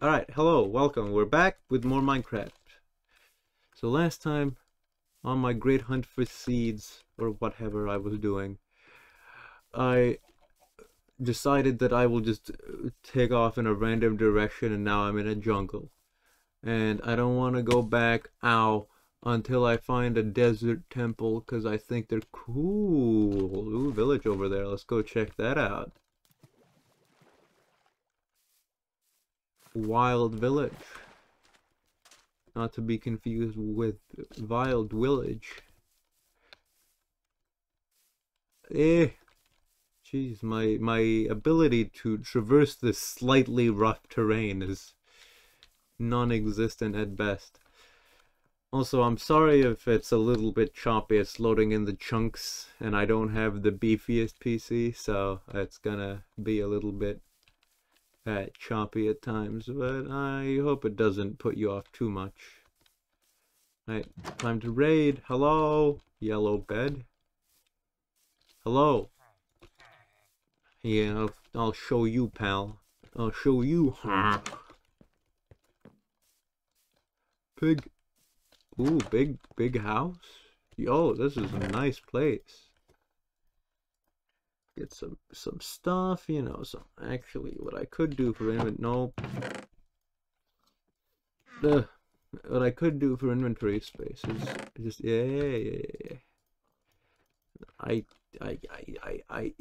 Alright, hello, welcome. We're back with more Minecraft. So last time, on my great hunt for seeds, or whatever I was doing, I decided that I will just uh, take off in a random direction and now I'm in a jungle. And I don't want to go back, ow, until I find a desert temple, because I think they're cool. Ooh, village over there, let's go check that out. Wild Village. Not to be confused with Wild Village. Eh. Jeez, my, my ability to traverse this slightly rough terrain is non-existent at best. Also, I'm sorry if it's a little bit choppy, it's loading in the chunks, and I don't have the beefiest PC, so it's gonna be a little bit choppy at times, but I hope it doesn't put you off too much. Right, time to raid. Hello, yellow bed. Hello. Yeah, I'll, I'll show you, pal. I'll show you. Pig. Ooh, big, big house. Yo, this is a nice place get some some stuff, you know. So actually, what I could do for inventory, nope. The what I could do for inventory space is just yeah, yeah, yeah, yeah. I I I I I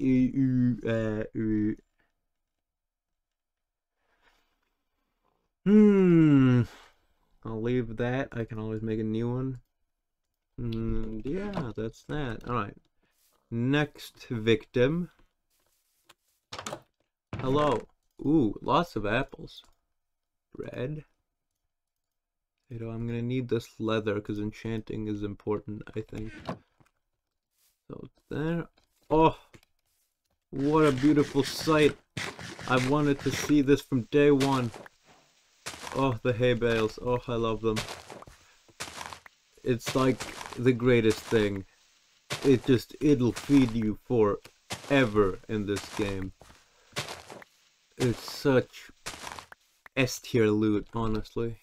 uh, uh, uh. Hmm. I'll leave that. I can always make a new one. Mm, yeah, that's that. All right. Next victim. Hello. Ooh, lots of apples. Red. You know, I'm gonna need this leather because enchanting is important, I think. So there. Oh, what a beautiful sight. I've wanted to see this from day one. Oh, the hay bales. Oh, I love them. It's like the greatest thing it just it'll feed you forever in this game. It's such S tier loot honestly.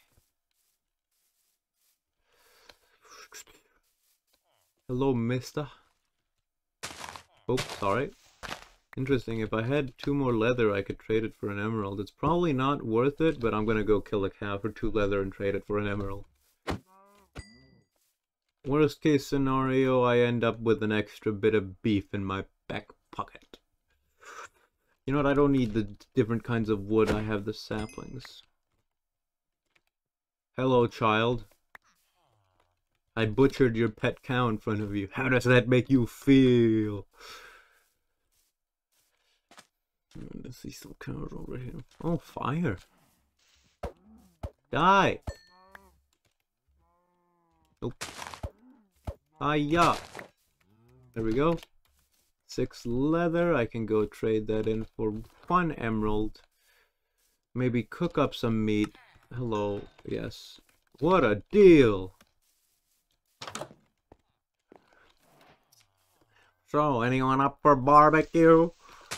Hello mister. Oh sorry. Interesting if I had two more leather I could trade it for an emerald. It's probably not worth it but I'm gonna go kill a cow for two leather and trade it for an emerald Worst case scenario, I end up with an extra bit of beef in my back pocket. You know what, I don't need the different kinds of wood, I have the saplings. Hello, child. I butchered your pet cow in front of you. How does that make you feel? Let's see some cows over here. Oh, fire. Die! Nope. Yeah. There we go. Six leather. I can go trade that in for one emerald. Maybe cook up some meat. Hello. Yes. What a deal. So, anyone up for barbecue?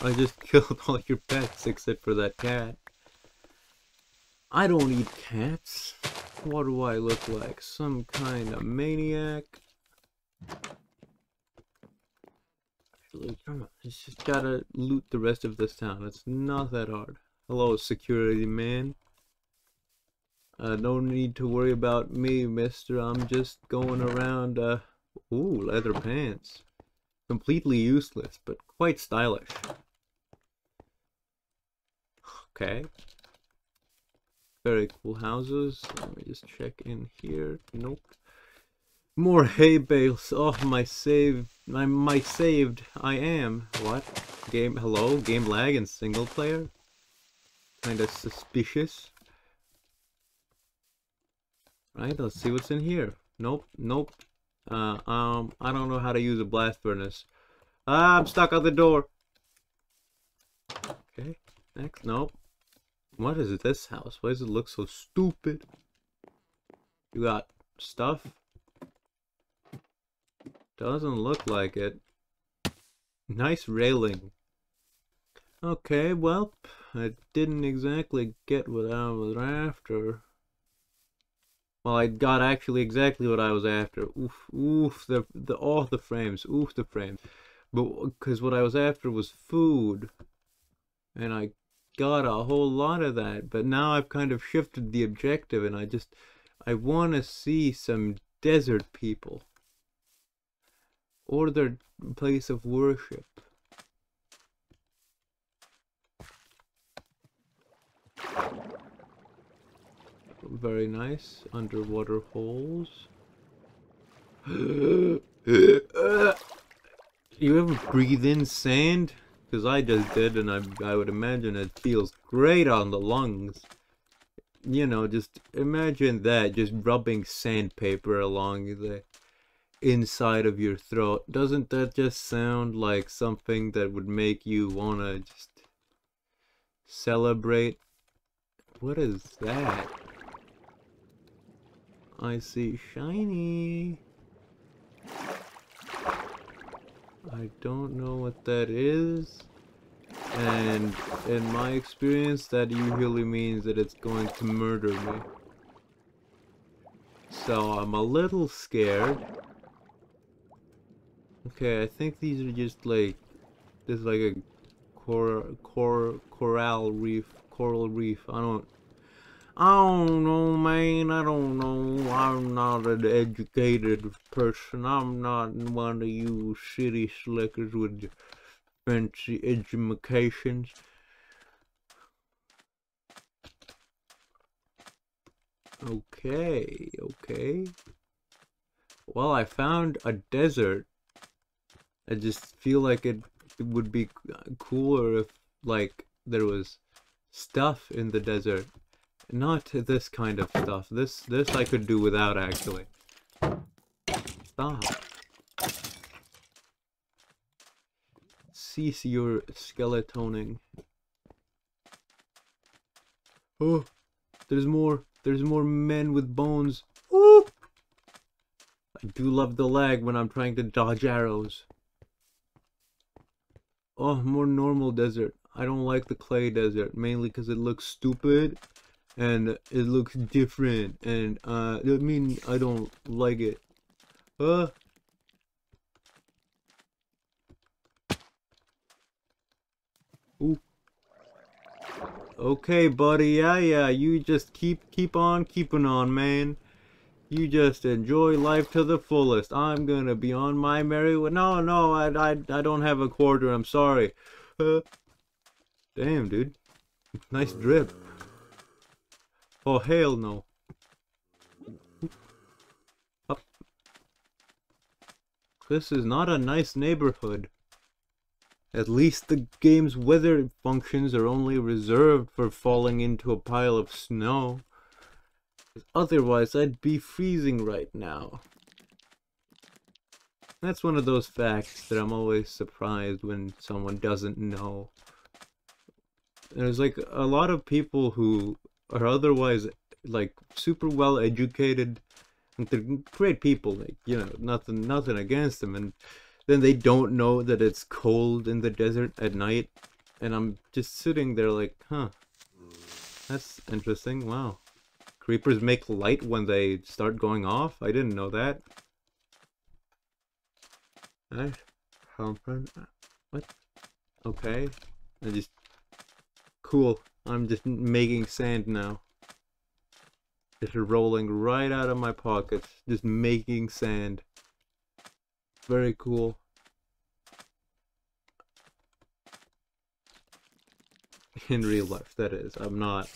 I just killed all your pets except for that cat. I don't eat cats. What do I look like? Some kind of maniac? It's just gotta loot the rest of this town. It's not that hard. Hello, security man. Uh, no need to worry about me, mister. I'm just going around, uh... Ooh, leather pants. Completely useless, but quite stylish. Okay. Very cool houses. Let me just check in here. Nope. More hay bales. Oh, my save. My, my saved. I am. What? Game. Hello? Game lag in single player? Kinda suspicious. Right, let's see what's in here. Nope, nope. Uh, um, I don't know how to use a blast furnace. Ah, I'm stuck at the door. Okay, next, nope. What is this house? Why does it look so stupid? You got stuff? Doesn't look like it. Nice railing. Okay, well, I didn't exactly get what I was after. Well, I got actually exactly what I was after. Oof, oof, the, the, all the frames, oof, the frames. But, because what I was after was food. And I got a whole lot of that. But now I've kind of shifted the objective and I just, I want to see some desert people. Or their place of worship. Very nice. Underwater holes. you ever breathe in sand? Because I just did, and I, I would imagine it feels great on the lungs. You know, just imagine that, just rubbing sandpaper along the inside of your throat. Doesn't that just sound like something that would make you want to just celebrate? What is that? I see shiny. I don't know what that is. And in my experience, that usually means that it's going to murder me. So I'm a little scared. Okay, I think these are just like, there's like a cor cor coral reef, coral reef. I don't I don't know, man. I don't know. I'm not an educated person. I'm not one of you city slickers with fancy educations. Okay, okay. Well, I found a desert. I just feel like it, it would be cooler if, like, there was stuff in the desert. Not this kind of stuff. This this I could do without actually. Stop. Cease your skeletoning. Oh, there's more. There's more men with bones. Oh, I do love the lag when I'm trying to dodge arrows. Oh, more normal desert. I don't like the clay desert, mainly because it looks stupid and it looks different and uh I mean I don't like it. Uh Ooh. Okay, buddy. Yeah, yeah. You just keep keep on keeping on, man. You just enjoy life to the fullest. I'm gonna be on my merry way. No, no, I, I, I don't have a quarter. I'm sorry. Uh, damn, dude. Nice drip. Oh, hell no. Up. This is not a nice neighborhood. At least the game's weather functions are only reserved for falling into a pile of snow. Otherwise, I'd be freezing right now. That's one of those facts that I'm always surprised when someone doesn't know. There's like a lot of people who are otherwise like super well educated and they're great people like you know nothing nothing against them and then they don't know that it's cold in the desert at night and i'm just sitting there like huh that's interesting wow creepers make light when they start going off i didn't know that uh, what okay i just cool I'm just making sand now. Just rolling right out of my pockets. Just making sand. Very cool. In real life, that is. I'm not...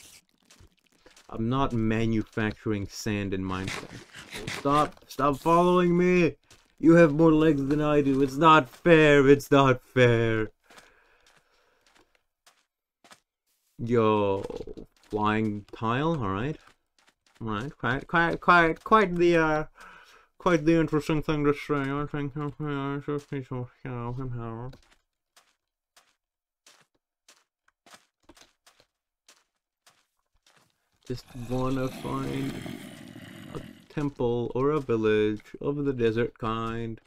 I'm not manufacturing sand in Minecraft. Stop! Stop following me! You have more legs than I do. It's not fair. It's not fair. Yo, flying tile, alright. Alright, quite, quite, quite, quite the, uh, quite the interesting thing to say, I think. Just wanna find a temple or a village of the desert kind.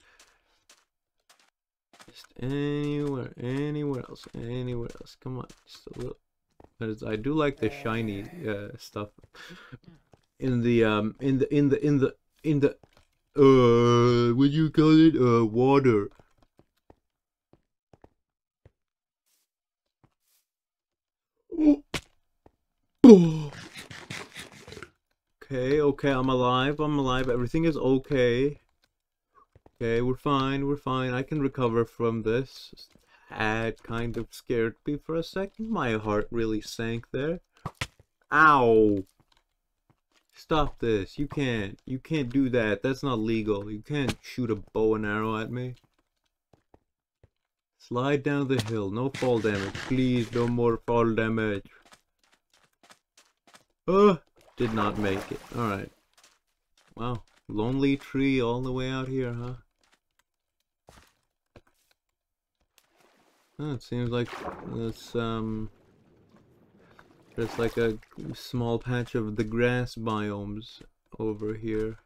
Just Anywhere, anywhere else, anywhere else. Come on, just a little. It's- I do like the shiny uh, stuff in the um in the in the in the in the uh do you call it uh water. Okay, okay, I'm alive, I'm alive, everything is okay. Okay, we're fine, we're fine, I can recover from this. Had kind of scared me for a second, my heart really sank there. Ow! Stop this, you can't, you can't do that, that's not legal. You can't shoot a bow and arrow at me. Slide down the hill, no fall damage, please, no more fall damage. Oh, did not make it. Alright. Wow. Lonely tree all the way out here, huh? Oh, it seems like it's, um... There's like a small patch of the grass biomes over here.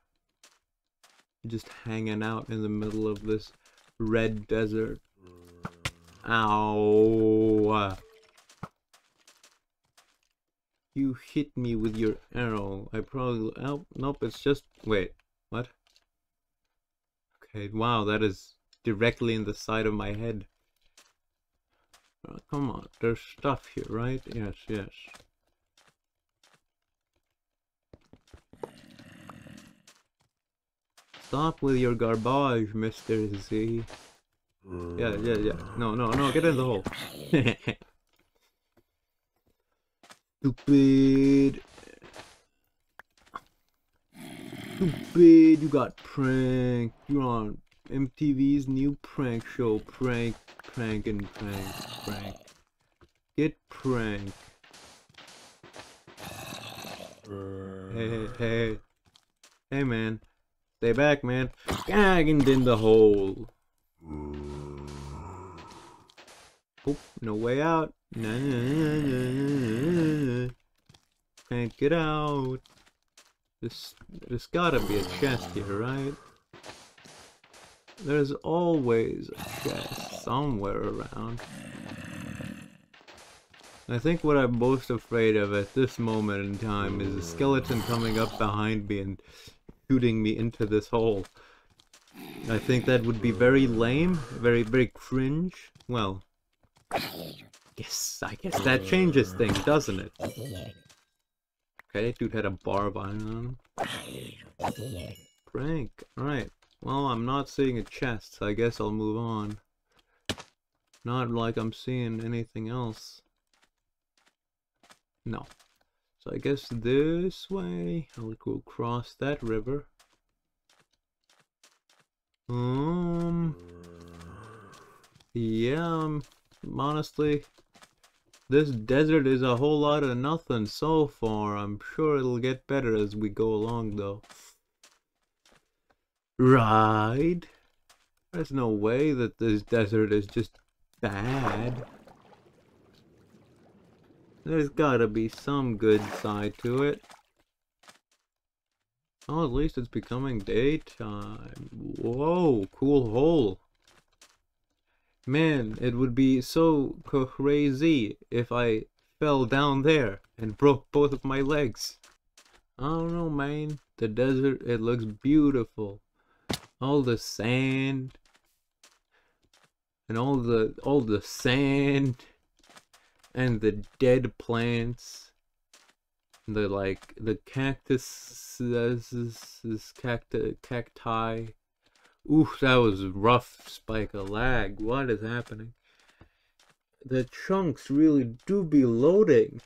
Just hanging out in the middle of this red desert. Ow! You hit me with your arrow. I probably. Oh, nope, it's just. Wait, what? Okay, wow, that is directly in the side of my head. Uh, come on, there's stuff here, right? Yes, yes. Stop with your garbage, Mr. Z. Yeah, yeah, yeah. No, no, no, get in the hole. Stupid. Stupid, you got pranked. You're on MTV's new prank show. Prank, prank, and prank, prank. Get pranked. Hey, hey, hey. Hey, man. Stay back, man. Gagging in the hole. Oh, no way out. Nah, nah, nah, nah. Can't get out. This, there's gotta be a chest here, right? There's always a chest somewhere around. I think what I'm most afraid of at this moment in time is a skeleton coming up behind me and shooting me into this hole. I think that would be very lame, very, very cringe. Well, yes, I guess that changes things, doesn't it? Okay, dude had a bar of iron on him. Prank, alright. Well, I'm not seeing a chest, so I guess I'll move on. Not like I'm seeing anything else. No. So I guess this way, I'll go across that river. Um, yeah, um, honestly, this desert is a whole lot of nothing so far. I'm sure it'll get better as we go along, though. Right? There's no way that this desert is just bad. There's gotta be some good side to it. Oh, at least it's becoming daytime. Whoa, cool hole. Man, it would be so crazy if I fell down there and broke both of my legs. I don't know, man. The desert, it looks beautiful. All the sand. And all the, all the sand. And the dead plants the like the cactus this this cacti cacti oof that was a rough spike of lag. What is happening? The chunks really do be loading.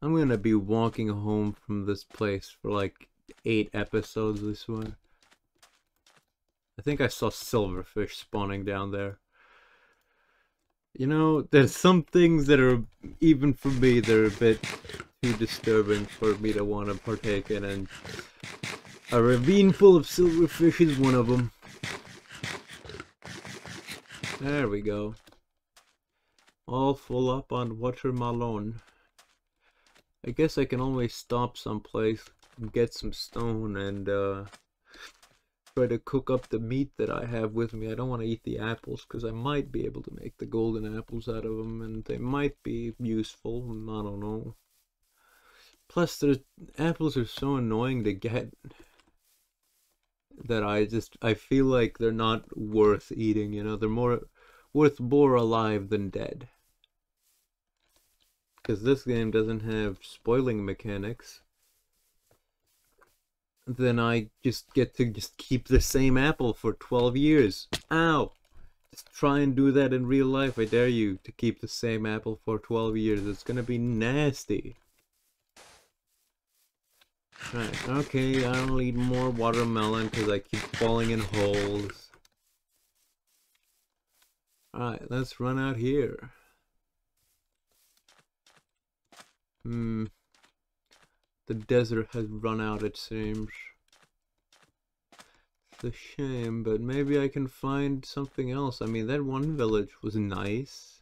I'm gonna be walking home from this place for like eight episodes this one I think I saw silverfish spawning down there. You know, there's some things that are, even for me, they're a bit too disturbing for me to want to partake in, and a ravine full of silverfish is one of them. There we go. All full up on watermelon. I guess I can always stop someplace and get some stone and uh, try to cook up the meat that I have with me. I don't want to eat the apples because I might be able to make the golden apples out of them and they might be useful. I don't know. Plus, the apples are so annoying to get that I just I feel like they're not worth eating. You know, they're more worth more alive than dead. Because this game doesn't have spoiling mechanics then I just get to just keep the same apple for 12 years. Ow! Just try and do that in real life, I dare you, to keep the same apple for 12 years. It's gonna be nasty. Right, okay, I don't need more watermelon because I keep falling in holes. Alright, let's run out here. Hmm. The desert has run out, it seems. It's a shame, but maybe I can find something else. I mean, that one village was nice.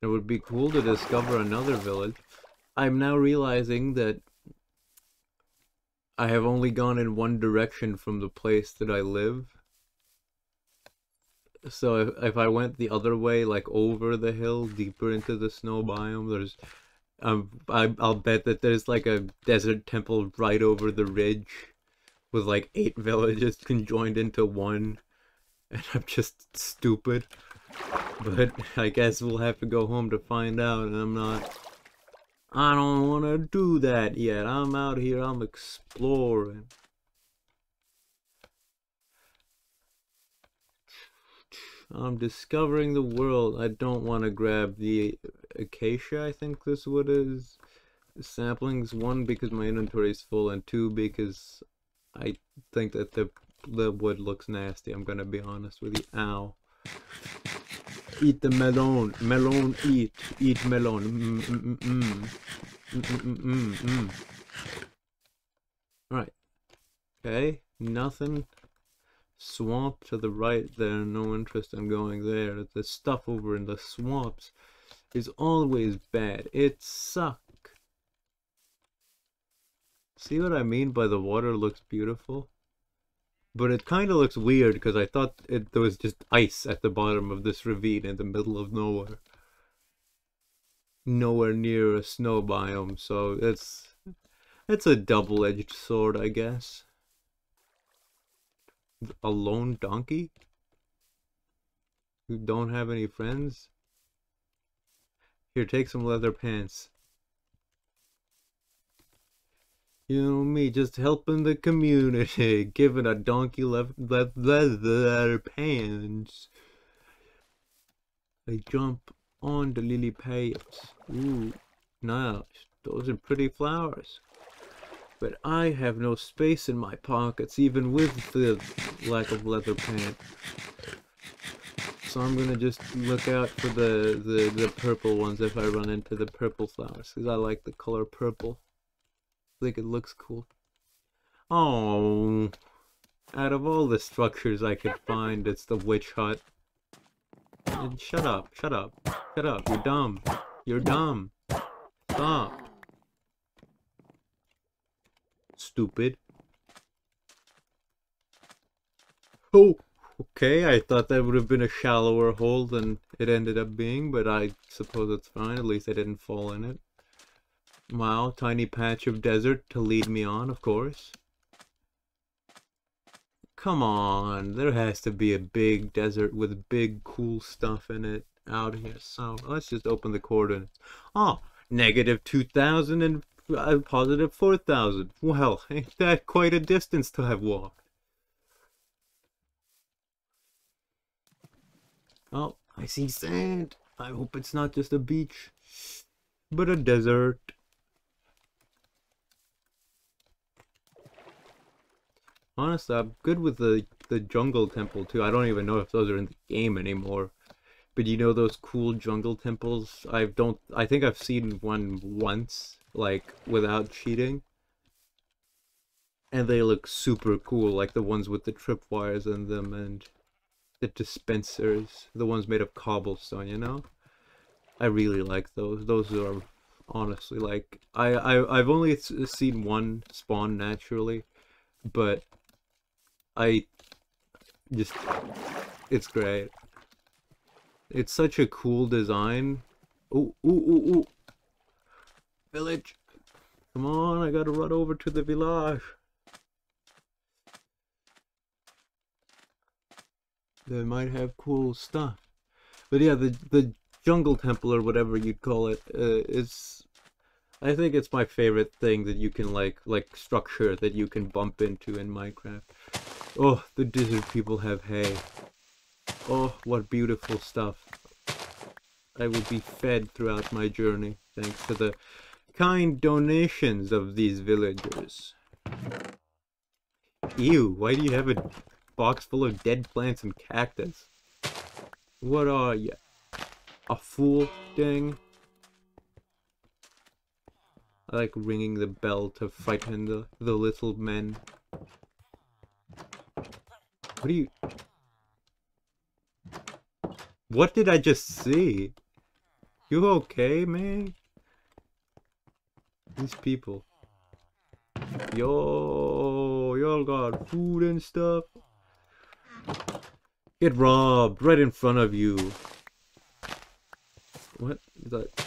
It would be cool to discover another village. I'm now realizing that I have only gone in one direction from the place that I live. So if, if I went the other way, like over the hill, deeper into the snow biome, there's um, I, I'll bet that there's like a desert temple right over the ridge with like eight villages conjoined into one. And I'm just stupid. But I guess we'll have to go home to find out. And I'm not... I don't want to do that yet. I'm out here, I'm exploring. I'm discovering the world. I don't want to grab the acacia, I think this what is. Samplings, one, because my inventory is full, and two, because I think that the, the wood looks nasty. I'm gonna be honest with you. Ow. Eat the melon. Melon, eat. Eat melon. Mm, mm, mm, mm. Mm, mm, mm, Right. Okay. Nothing swamp to the right there, no interest in going there. The stuff over in the swamps is always bad. It suck. See what I mean by the water looks beautiful? But it kind of looks weird because I thought it, there was just ice at the bottom of this ravine in the middle of nowhere. Nowhere near a snow biome, so it's it's a double-edged sword, I guess. A lone donkey? You don't have any friends? Here, take some leather pants. You know me, just helping the community, giving a donkey le le leather pants. I jump on the lily pads. Ooh, nice. Those are pretty flowers. But I have no space in my pockets, even with the lack of leather pants. So I'm gonna just look out for the, the, the purple ones if I run into the purple flowers, because I like the color purple. I think it looks cool. Oh, out of all the structures I could find, it's the witch hut. And shut up, shut up, shut up, you're dumb. You're dumb. Stop stupid. Oh, okay, I thought that would have been a shallower hole than it ended up being, but I suppose it's fine. At least I didn't fall in it. Wow, tiny patch of desert to lead me on, of course. Come on, there has to be a big desert with big cool stuff in it out here. So let's just open the coordinates. Oh, negative 2,000 and I'm positive 4,000. Well, ain't that quite a distance to have walked? Oh, I see sand. I hope it's not just a beach, but a desert. Honestly, I'm good with the, the jungle temple too. I don't even know if those are in the game anymore. But you know those cool jungle temples? I don't I think I've seen one once like without cheating. And they look super cool, like the ones with the tripwires in them and the dispensers, the ones made of cobblestone, you know? I really like those. Those are honestly. Like I I I've only seen one spawn naturally, but I just it's great. It's such a cool design. Ooh ooh ooh ooh. Village. Come on, I gotta run over to the village. They might have cool stuff. But yeah, the the jungle temple or whatever you'd call it uh, is I think it's my favorite thing that you can like like structure that you can bump into in Minecraft. Oh, the desert people have hay. Oh, what beautiful stuff. I will be fed throughout my journey thanks to the kind donations of these villagers. Ew, why do you have a box full of dead plants and cactus? What are you? A fool dang? I like ringing the bell to frighten the, the little men. What are you... What did I just see? You okay, man? These people. Yo, y'all got food and stuff? Get robbed right in front of you. What?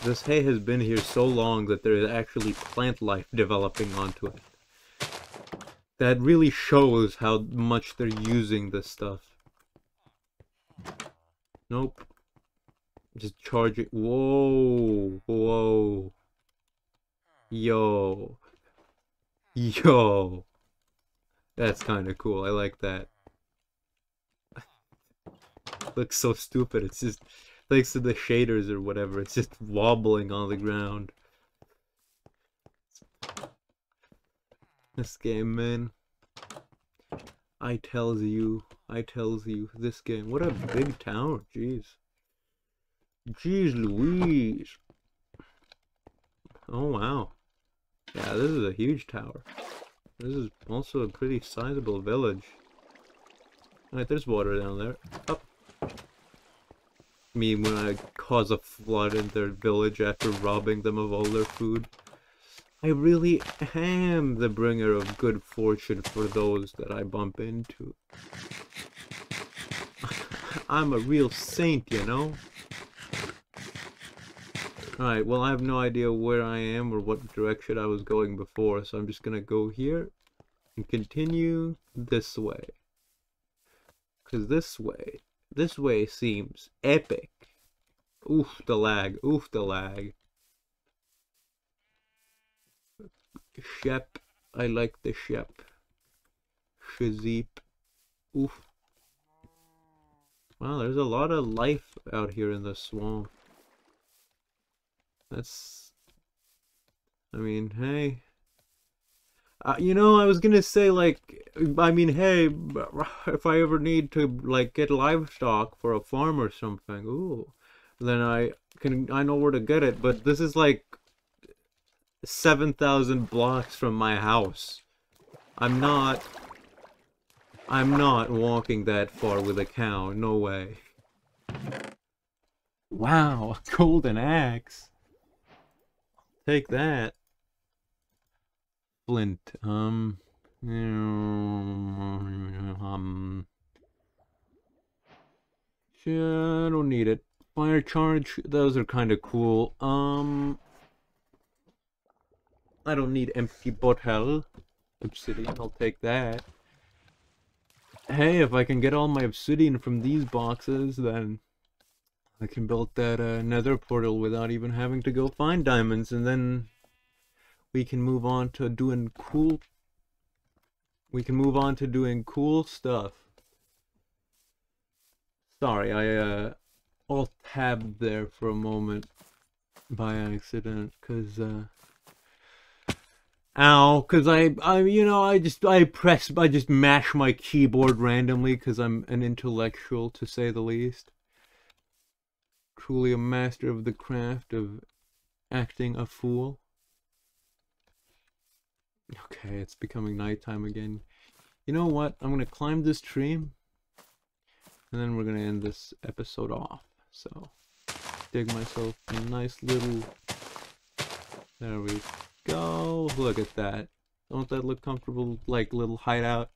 This hay has been here so long that there is actually plant life developing onto it. That really shows how much they're using this stuff. Nope. Just charge it. Whoa. Whoa. Yo. Yo. That's kind of cool. I like that. Looks so stupid. It's just thanks to the shaders or whatever. It's just wobbling on the ground. This game, man. I tells you, I tells you, this game. What a big tower, jeez. Jeez Louise. Oh, wow. Yeah, this is a huge tower. This is also a pretty sizable village. Alright, there's water down there. Oh. Up me when I cause a flood in their village after robbing them of all their food. I really am the bringer of good fortune for those that I bump into. I'm a real saint, you know? Alright, well I have no idea where I am or what direction I was going before, so I'm just gonna go here and continue this way. Because this way this way seems epic. Oof, the lag. Oof, the lag. Shep. I like the Shep. Shazeep. Oof. Wow, there's a lot of life out here in the swamp. That's... I mean, hey... Uh, you know, I was gonna say like, I mean, hey, if I ever need to like get livestock for a farm or something, ooh, then I can I know where to get it. But this is like seven thousand blocks from my house. I'm not. I'm not walking that far with a cow. No way. Wow, a golden axe. Take that flint. Um, um, yeah, I don't need it. Fire charge, those are kind of cool. Um, I don't need empty bottle. Obsidian, I'll take that. Hey, if I can get all my obsidian from these boxes, then I can build that uh, nether portal without even having to go find diamonds, and then we can move on to doing cool we can move on to doing cool stuff. Sorry I uh all tabbed there for a moment by accident because uh ow because I I you know I just I press I just mash my keyboard randomly because I'm an intellectual to say the least truly a master of the craft of acting a fool Okay, it's becoming nighttime again. You know what? I'm gonna climb this tree, and then we're gonna end this episode off. So, dig myself a nice little There we go. Look at that. Don't that look comfortable? Like little hideout.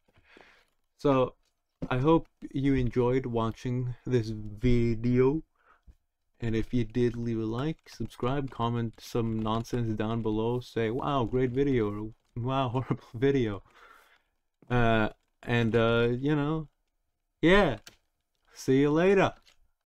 So, I hope you enjoyed watching this video. And if you did, leave a like, subscribe, comment some nonsense down below. Say, wow, great video, or wow, horrible video. Uh, and, uh, you know, yeah. See you later.